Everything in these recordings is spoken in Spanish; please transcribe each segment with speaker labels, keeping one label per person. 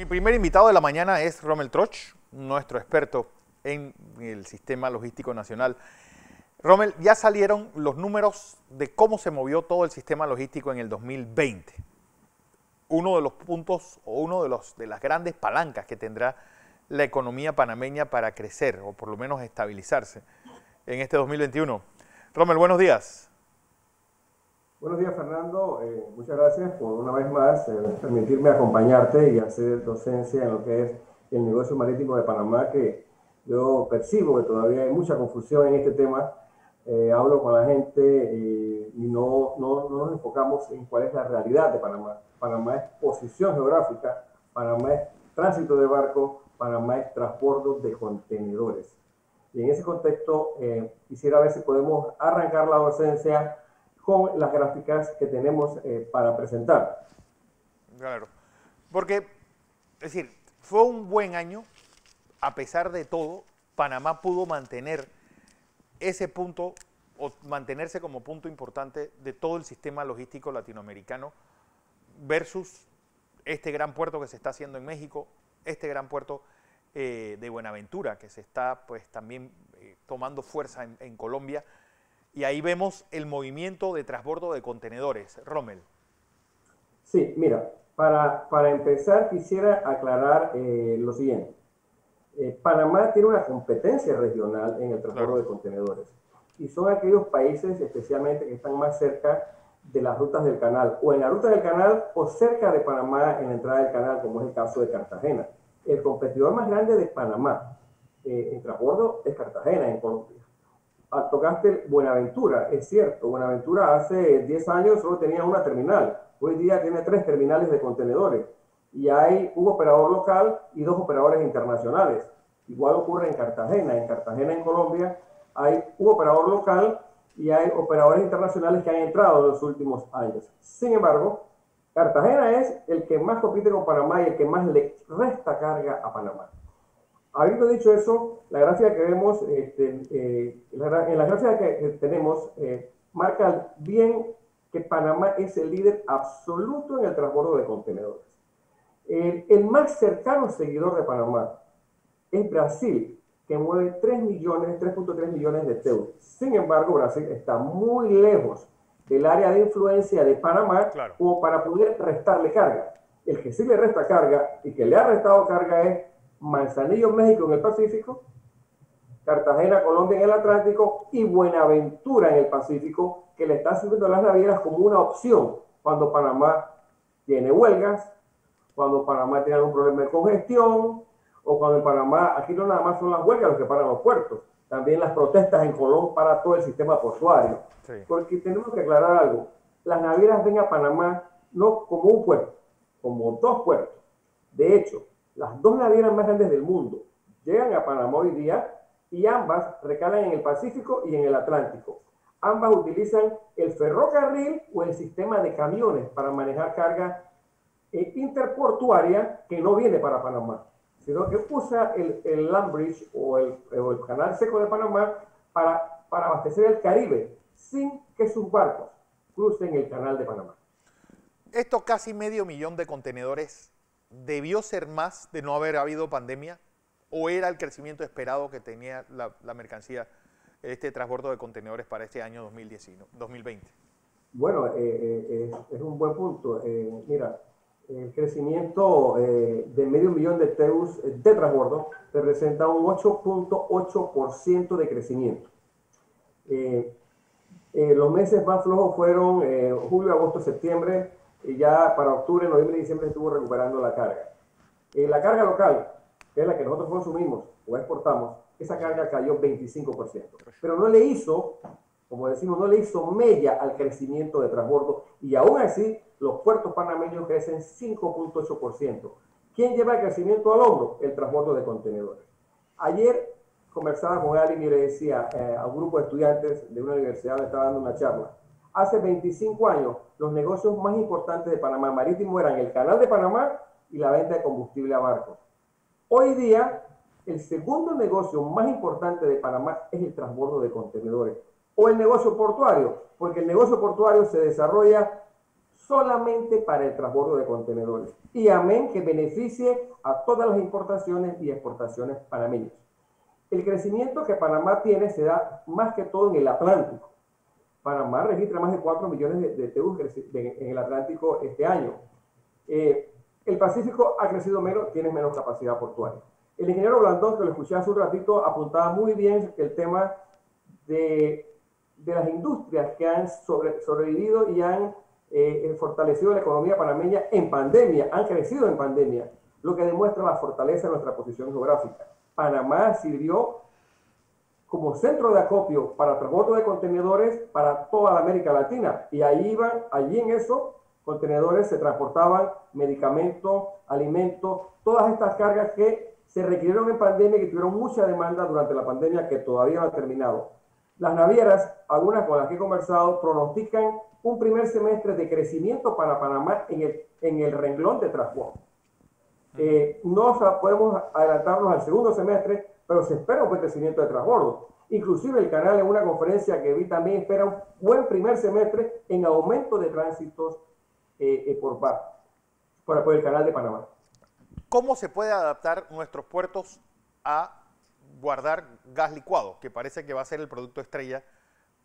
Speaker 1: Mi primer invitado de la mañana es Rommel Troch, nuestro experto en el sistema logístico nacional. Rommel, ya salieron los números de cómo se movió todo el sistema logístico en el 2020. Uno de los puntos o uno de, los, de las grandes palancas que tendrá la economía panameña para crecer o por lo menos estabilizarse en este 2021. Rommel, buenos días.
Speaker 2: Buenos días, Fernando. Eh, muchas gracias por una vez más eh, permitirme acompañarte y hacer docencia en lo que es el negocio marítimo de Panamá, que yo percibo que todavía hay mucha confusión en este tema. Eh, hablo con la gente y no, no, no, nos enfocamos en cuál es la realidad de Panamá. Panamá es posición geográfica, Panamá es tránsito de barcos, Panamá es transporte de contenedores. Y en ese contexto, quisiera ver si podemos arrancar la docencia con las gráficas que tenemos eh, para presentar.
Speaker 1: Claro, porque, es decir, fue un buen año, a pesar de todo, Panamá pudo mantener ese punto o mantenerse como punto importante de todo el sistema logístico latinoamericano versus este gran puerto que se está haciendo en México, este gran puerto eh, de Buenaventura que se está pues también eh, tomando fuerza en Colombia y ahí vemos el movimiento de transbordo de contenedores. Rommel.
Speaker 2: Sí, mira, para, para empezar quisiera aclarar eh, lo siguiente. Eh, Panamá tiene una competencia regional en el transbordo de contenedores y son aquellos países especialmente que están más cerca de las rutas del canal o en la ruta del canal o cerca de Panamá en la entrada del canal, como es el caso de Cartagena. El competidor más grande de Panamá eh, en transbordo es Cartagena, en Colombia. Tocaste Buenaventura, es cierto, Buenaventura hace 10 años solo tenía una terminal, hoy día tiene tres terminales de contenedores y hay un operador local y dos operadores internacionales. Igual ocurre en Cartagena, en Cartagena en Colombia hay un operador local y hay operadores internacionales que han entrado en los últimos años. Sin embargo, Cartagena es el que más compite con Panamá y el que más le resta carga a Panamá. Habiendo dicho eso, la gráfica que vemos, este, eh, en la gráfica que tenemos, eh, marca bien que Panamá es el líder absoluto en el transbordo de contenedores. el más cercano seguidor de Panamá es Brasil, que mueve 3 millones, 3.3 millones de euros. Sin embargo, Brasil está muy lejos del área de influencia de Panamá como para poder restarle carga. El que sí le resta carga y que le ha restado carga es Manzanillo, México en el Pacífico, Cartagena, Colombia en el Atlántico y Buenaventura en el Pacífico, que le está sirviendo a las navieras como una opción cuando Panamá tiene huelgas, cuando Panamá tiene algún problema de congestión, o cuando en Panamá, aquí no nada más son las huelgas los que paran los puertos, también las protestas en Colón para todo el sistema portuario. Porque tenemos que aclarar algo, las navieras ven a Panamá no como un puerto, como dos puertos. De hecho, las dos navieras más grandes del mundo llegan a Panamá hoy día y ambas recalan en el Pacífico y en el Atlántico. Ambas utilizan el ferrocarril o el sistema de camiones para manejar carga eh, interportuaria que no viene para Panamá, sino que usa el, el Land Bridge o el, canal seco de Panamá para, para abastecer el Caribe sin que sus barcos crucen el canal de Panamá.
Speaker 1: Esto casi medio millón de contenedores debió ser más de no haber habido pandemia o era el crecimiento esperado que tenía la, mercancía, este transbordo de contenedores para este año 2020?
Speaker 2: Bueno, eh, eh, es un buen punto. Eh, mira, el crecimiento de medio millón de TEUs de transbordo representa un 8.8% de crecimiento. los meses más flojos fueron julio, agosto, septiembre, y ya para octubre, noviembre y diciembre estuvo recuperando la carga. Eh, la carga local, que es la que nosotros consumimos o exportamos, esa carga cayó 25%. Pero no le hizo, como decimos, no le hizo mella al crecimiento de transbordo y aún así los puertos panameños crecen 5.8%. ¿Quién lleva el crecimiento al hombro? El transbordo de contenedores. Ayer conversaba con alguien y le decía eh, a un grupo de estudiantes de una universidad, me estaba dando una charla, hace 25 años los negocios más importantes de Panamá Marítimo eran el canal de Panamá y la venta de combustible a barcos. Hoy día, el segundo negocio más importante de Panamá es el transbordo de contenedores o el negocio portuario, porque el negocio portuario se desarrolla solamente para el transbordo de contenedores. Y amén que beneficie a todas las importaciones y exportaciones panameñas. El crecimiento que Panamá tiene se da más que todo en el Atlántico. Panamá registra más de 4 millones de, de en el Atlántico este año. Eh, el Pacífico ha crecido menos, tiene menos capacidad portuaria. El ingeniero Blandón, que lo escuché hace un ratito, apuntaba muy bien el tema de, de las industrias que han sobrevivido y han eh, fortalecido la economía panameña en pandemia, han crecido en pandemia, lo que demuestra la fortaleza de nuestra posición geográfica. Panamá sirvió como centro de acopio para transporte de contenedores para toda la América Latina. Y ahí iban, allí en esos contenedores se transportaban medicamentos, alimentos, todas estas cargas que se requirieron en pandemia y que tuvieron mucha demanda durante la pandemia que todavía no ha terminado. Las navieras, algunas con las que he conversado, pronostican un primer semestre de crecimiento para Panamá en el, en el renglón de transporte. Eh, no podemos adelantarnos al segundo semestre, pero se espera un buen crecimiento de transbordo. Inclusive el canal en una conferencia que vi también espera un buen primer semestre en aumento de tránsitos eh, eh, por bar, por el canal de Panamá.
Speaker 1: ¿Cómo se puede adaptar nuestros puertos a guardar gas licuado, que parece que va a ser el producto estrella,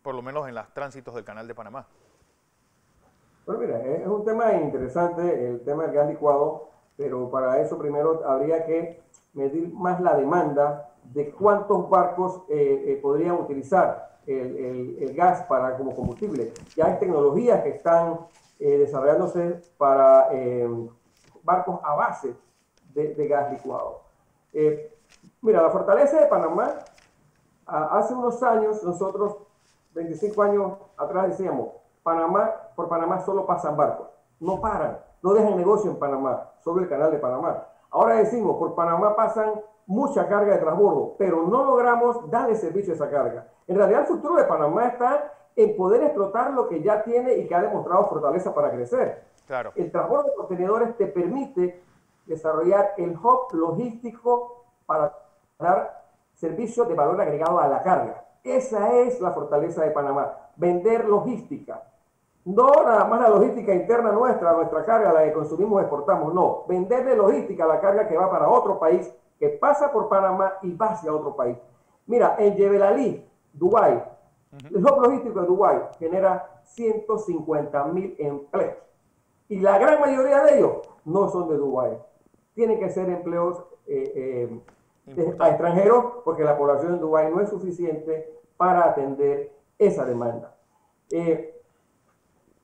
Speaker 1: por lo menos en los tránsitos del canal de Panamá?
Speaker 2: Bueno, mira, es un tema interesante el tema del gas licuado, pero para eso primero habría que medir más la demanda de cuántos barcos eh, eh, podrían utilizar el, gas para como combustible. Ya hay tecnologías que están eh, desarrollándose para barcos a base de, gas licuado. Mira, la fortaleza de Panamá, hace unos años, nosotros, 25 años atrás decíamos, Panamá, por Panamá solo pasan barcos, no paran, no dejan negocio en Panamá, sobre el canal de Panamá. Ahora decimos, por Panamá pasan mucha carga de transbordo, pero no logramos darle servicio a esa carga. En realidad el futuro de Panamá está en poder explotar lo que ya tiene y que ha demostrado fortaleza para crecer. Claro. El transbordo de contenedores te permite desarrollar el hub logístico para dar servicios de valor agregado a la carga. Esa es la fortaleza de Panamá, vender logística. No nada más la logística interna nuestra, nuestra carga, la que consumimos, exportamos, no. Venderle logística a la carga que va para otro país, que pasa por Panamá y va hacia otro país. Mira, en Jebel Dubái, el hub logístico de Dubái genera 150 mil empleos. Y la gran mayoría de ellos no son de Dubái tienen que ser empleos eh, eh, a extranjeros porque la población en Dubái no es suficiente para atender esa demanda. Eh,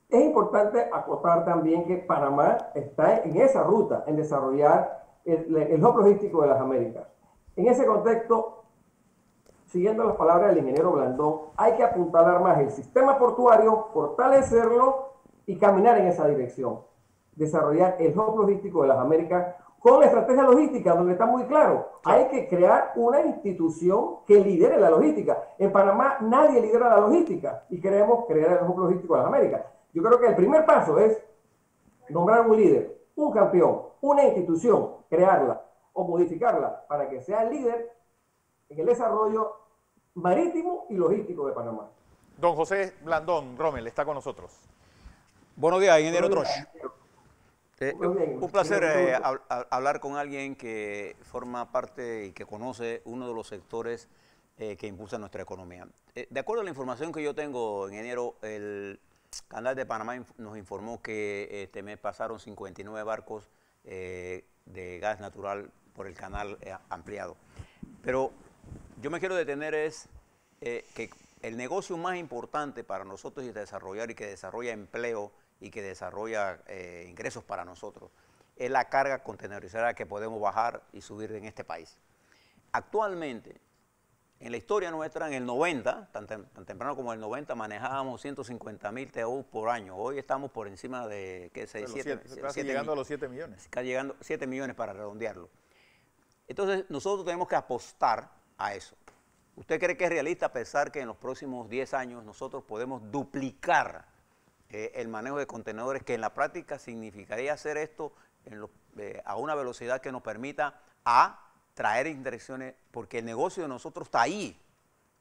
Speaker 2: es importante acotar también que Panamá está en esa ruta, en desarrollar el, logístico de las Américas. En ese contexto, siguiendo las palabras del ingeniero Blandón, hay que apuntalar más el sistema portuario, fortalecerlo y caminar en esa dirección. Desarrollar el hub logístico de las Américas con la estrategia logística, donde está muy claro, hay que crear una institución que lidere la logística. En Panamá nadie lidera la logística y queremos crear el hub logístico de las Américas. Yo creo que el primer paso es nombrar un líder, un campeón, una institución, crearla o modificarla para que sea el líder en el desarrollo marítimo y logístico de Panamá.
Speaker 1: Don José Blandón Rommel está con nosotros.
Speaker 3: Buenos días, ingeniero Troch. Eh, un placer eh, hablar con alguien que forma parte y que conoce uno de los sectores eh, que impulsa nuestra economía. de acuerdo a la información que yo tengo, ingeniero, el Canal de Panamá nos informó que este mes pasaron 59 barcos de gas natural por el canal ampliado. Pero yo me quiero detener es que el negocio más importante para nosotros es desarrollar y que desarrolla empleo y que desarrolla eh, ingresos para nosotros, es la carga contenerizada que podemos bajar y subir en este país. Actualmente, en la historia nuestra, en el 90, tan, temprano como el 90, manejábamos 150 mil TEU por año. Hoy estamos por encima de, ¿qué sé?
Speaker 1: casi llegando a los 7 millones.
Speaker 3: Casi llegando 7 millones para redondearlo. Entonces, nosotros tenemos que apostar a eso. ¿Usted cree que es realista pensar que en los próximos 10 años nosotros podemos duplicar eh, el manejo de contenedores, que en la práctica significaría hacer esto eh, a una velocidad que nos permita a traer interacciones, porque el negocio de nosotros está ahí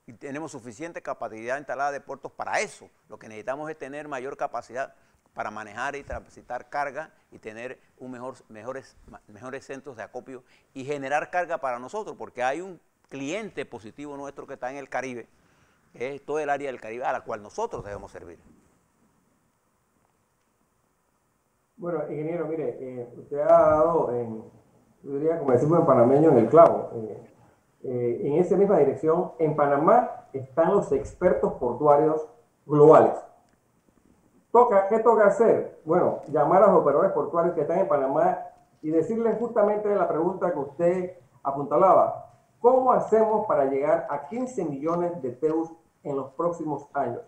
Speaker 3: y tenemos suficiente capacidad instalada de puertos para eso. Lo que necesitamos es tener mayor capacidad para manejar y transitar carga y tener un mejor, mejores, mejores centros de acopio y generar carga para nosotros, porque hay un cliente positivo nuestro que está en el Caribe, que es todo el área del Caribe a la cual nosotros debemos servir.
Speaker 2: Bueno, ingeniero, mire, eh, usted ha dado, en, yo diría, como decimos en panameño, en el clavo. Eh, eh, en esa misma dirección, en Panamá están los expertos portuarios globales. Toca, ¿Qué toca hacer? Bueno, llamar a los operadores portuarios que están en Panamá y decirles justamente la pregunta que usted apuntalaba. ¿Cómo hacemos para llegar a 15 millones de TEUs en los próximos años?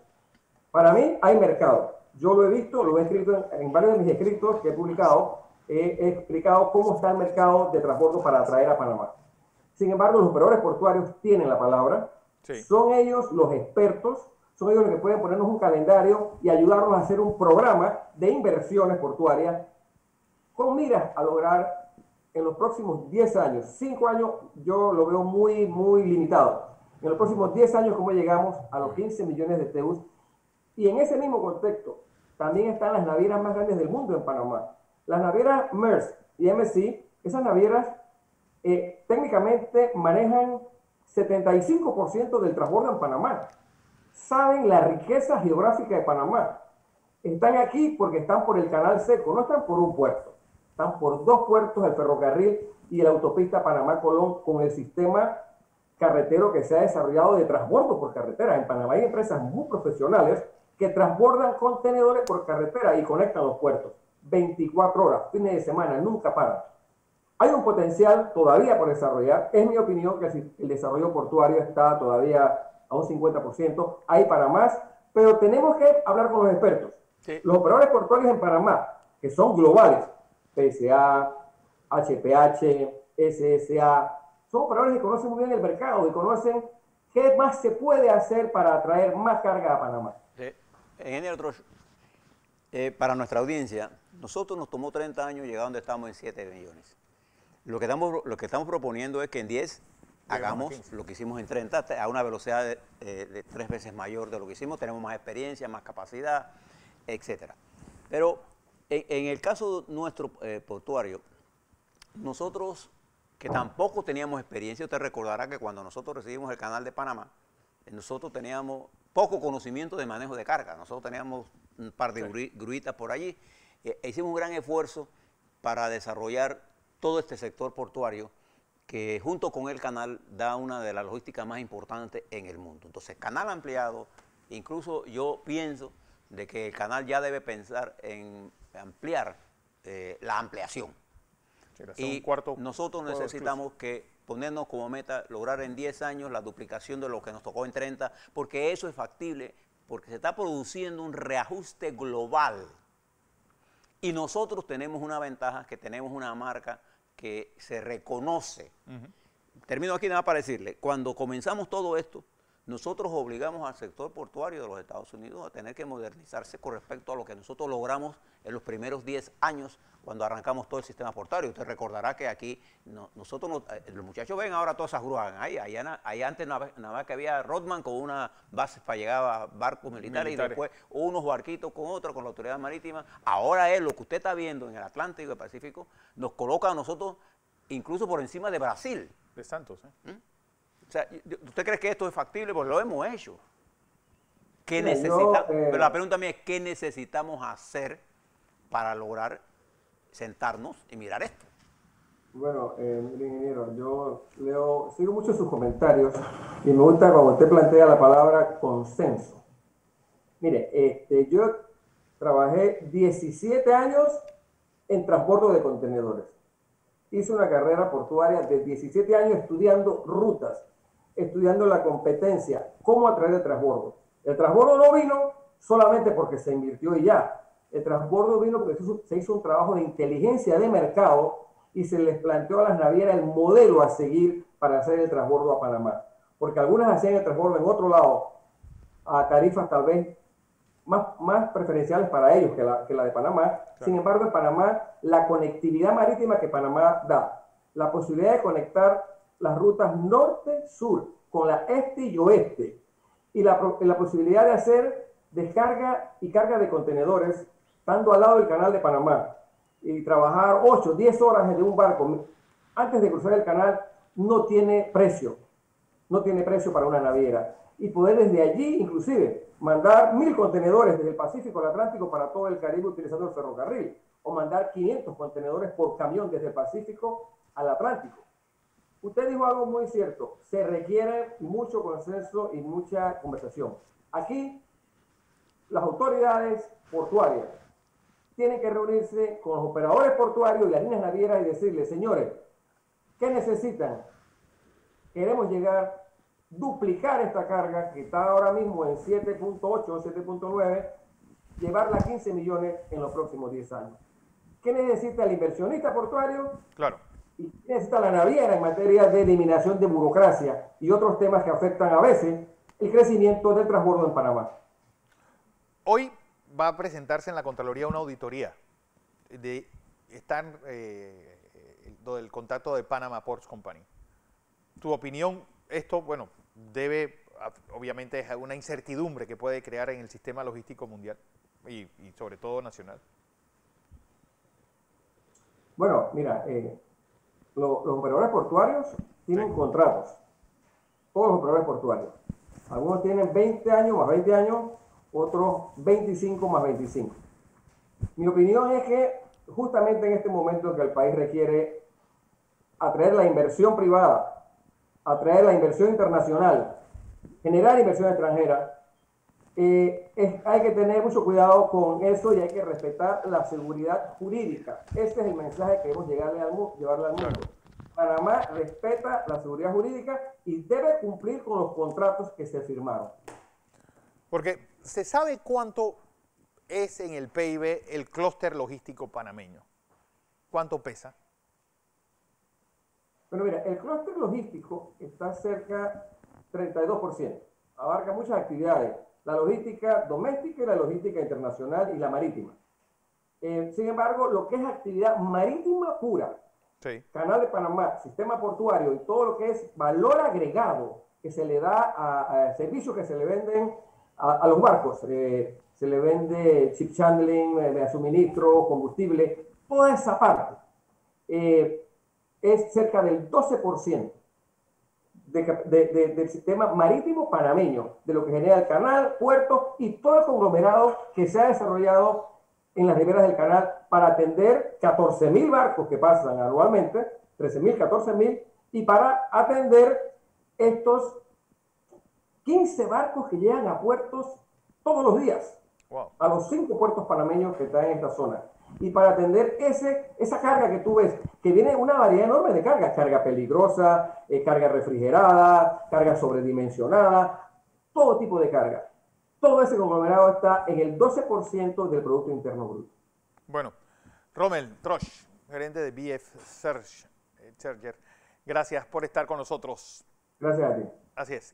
Speaker 2: Para mí hay mercado. Yo lo he visto, lo he escrito en, varios de mis escritos que he publicado. He explicado cómo está el mercado de transporte para atraer a Panamá. Sin embargo, los operadores portuarios tienen la palabra. Son ellos los expertos, son ellos los que pueden ponernos un calendario y ayudarnos a hacer un programa de inversiones portuarias con miras a lograr en los próximos 10 años, 5 años yo lo veo muy, muy limitado. En los próximos 10 años, ¿cómo llegamos a los 15 millones de TEUs? Y en ese mismo contexto, también están las navieras más grandes del mundo en Panamá. Las navieras MERS y MSC, esas navieras eh, técnicamente manejan 75% del transporte en Panamá. Saben la riqueza geográfica de Panamá. Están aquí porque están por el canal seco, no están por un puerto. Están por dos puertos, el ferrocarril y la autopista Panamá-Colón, con el sistema carretero que se ha desarrollado de transbordo por carretera. En Panamá hay empresas muy profesionales que transbordan contenedores por carretera y conectan los puertos. 24 horas, fines de semana, nunca paran. Hay un potencial todavía por desarrollar. Es mi opinión que el desarrollo portuario está todavía a un 50%. Hay para más, pero tenemos que hablar con los expertos. Los operadores portuarios en Panamá, que son globales, PSA, HPH, SSA, son operadores que conocen muy bien el mercado y conocen qué más se puede hacer para atraer más carga a Panamá. Sí.
Speaker 3: Ingeniero eh, para nuestra audiencia, nosotros nos tomó 30 años llegar donde estamos en 7 millones. Lo que estamos, lo que estamos proponiendo es que en 10 hagamos lo que hicimos en 30 a una velocidad de, eh, tres veces mayor de lo que hicimos, tenemos más experiencia, más capacidad, etc. Pero en, el caso nuestro eh, portuario, nosotros que tampoco teníamos experiencia, usted recordará que cuando nosotros recibimos el canal de Panamá, nosotros teníamos poco conocimiento de manejo de carga, nosotros teníamos un par de gruitas por allí, e hicimos un gran esfuerzo para desarrollar todo este sector portuario que junto con el canal da una de las logísticas más importantes en el mundo. Entonces, canal ampliado, incluso yo pienso de que el canal ya debe pensar en ampliar eh, la ampliación. y nosotros necesitamos que ponernos como meta lograr en 10 años la duplicación de lo que nos tocó en 30, porque eso es factible, porque se está produciendo un reajuste global. Y nosotros tenemos una ventaja, que tenemos una marca que se reconoce. Termino aquí nada para decirle, cuando comenzamos todo esto, nosotros obligamos al sector portuario de los Estados Unidos a tener que modernizarse con respecto a lo que nosotros logramos en los primeros 10 años cuando arrancamos todo el sistema portuario. Usted recordará que aquí nosotros, eh, los muchachos ven ahora todas esas grúas ahí, ahí, antes nada, más que había Rodman con una base para llegar a barcos militares, y después unos barquitos con otros, con la autoridad marítima. Ahora es lo que usted está viendo en el Atlántico y el Pacífico, nos coloca a nosotros incluso por encima de Brasil.
Speaker 1: De Santos, ¿eh? ¿Mm?
Speaker 3: ¿Usted cree que esto es factible? Pues lo hemos hecho. ¿Qué necesita, eh, pero la pregunta mía es, ¿qué necesitamos hacer para lograr sentarnos y mirar esto?
Speaker 2: Bueno, eh, ingeniero, yo leo, sigo mucho sus comentarios y me gusta cuando usted plantea la palabra consenso. Mire, este, yo trabajé 17 años en transporte de contenedores. Hice una carrera portuaria de 17 años estudiando rutas, estudiando la competencia, cómo atraer el transbordo. El transbordo no vino solamente porque se invirtió y ya. El transbordo vino porque se hizo un trabajo de inteligencia de mercado y se les planteó a las navieras el modelo a seguir para hacer el transbordo a Panamá. Porque algunas hacían el transbordo en otro lado, a tarifas tal vez más, más preferenciales para ellos que la, que la de Panamá. Sin embargo, en Panamá, la conectividad marítima que Panamá da, la posibilidad de conectar las rutas norte-sur con la este y oeste y la, la, posibilidad de hacer descarga y carga de contenedores estando al lado del canal de Panamá y trabajar 8, 10 horas en un barco antes de cruzar el canal no tiene precio, no tiene precio para una naviera. Y poder desde allí, inclusive, mandar mil contenedores desde el Pacífico al Atlántico para todo el Caribe utilizando el ferrocarril, o mandar 500 contenedores por camión desde el Pacífico al Atlántico. Usted dijo algo muy cierto, se requiere mucho consenso y mucha conversación. Aquí, las autoridades portuarias tienen que reunirse con los operadores portuarios y las líneas navieras y decirles, señores, ¿qué necesitan? Queremos llegar, duplicar esta carga que está ahora mismo en 7.8 o 7.9, llevarla a 15 millones en los próximos 10 años. ¿Qué necesita el inversionista portuario?
Speaker 1: Claro
Speaker 2: y necesita la naviera en materia de eliminación de burocracia y otros temas que afectan a veces el crecimiento del transbordo en Panamá.
Speaker 1: Hoy va a presentarse en la Contraloría una auditoría de están eh, del contacto de Panama Ports Company. Tu opinión, esto, bueno, debe, obviamente, es una incertidumbre que puede crear en el sistema logístico mundial y, sobre todo nacional.
Speaker 2: Bueno, mira, eh, los, operadores portuarios tienen contratos. Todos los operadores portuarios. Algunos tienen 20 años más 20 años, otros 25 más 25. Mi opinión es que justamente en este momento en que el país requiere atraer la inversión privada, atraer la inversión internacional, generar inversión extranjera, eh, hay que tener mucho cuidado con eso y hay que respetar la seguridad jurídica. Este es el mensaje que debemos llegarle al, llevarle al mundo. Panamá respeta la seguridad jurídica y debe cumplir con los contratos que se firmaron.
Speaker 1: Porque se sabe cuánto es en el PIB el clúster logístico panameño. ¿Cuánto pesa?
Speaker 2: Bueno, mira, el clúster logístico está cerca 32%. Abarca muchas actividades la logística doméstica y la logística internacional y la marítima. Eh, sin embargo, lo que es actividad marítima pura, Canal de Panamá, sistema portuario y todo lo que es valor agregado que se le da a, servicios que se le venden a, los barcos, eh, se le vende chip channeling, eh, suministro, combustible, toda esa parte es cerca del 12% del sistema marítimo panameño, de lo que genera el canal, puerto y todo el conglomerado que se ha desarrollado en las riberas del canal para atender 14 mil barcos que pasan anualmente, 13 mil, 14 mil, y para atender estos 15 barcos que llegan a puertos todos los días, a los cinco puertos panameños que están en esta zona. Y para atender ese, esa carga que tú ves, que viene una variedad enorme de cargas, carga peligrosa, eh, carga refrigerada, carga sobredimensionada, todo tipo de carga. Todo ese conglomerado está en el 12% del Producto Interno Bruto.
Speaker 1: Bueno, Rommel Trosch, gerente de BF Search, eh, gracias por estar con nosotros.
Speaker 2: Gracias a ti.
Speaker 1: Así es.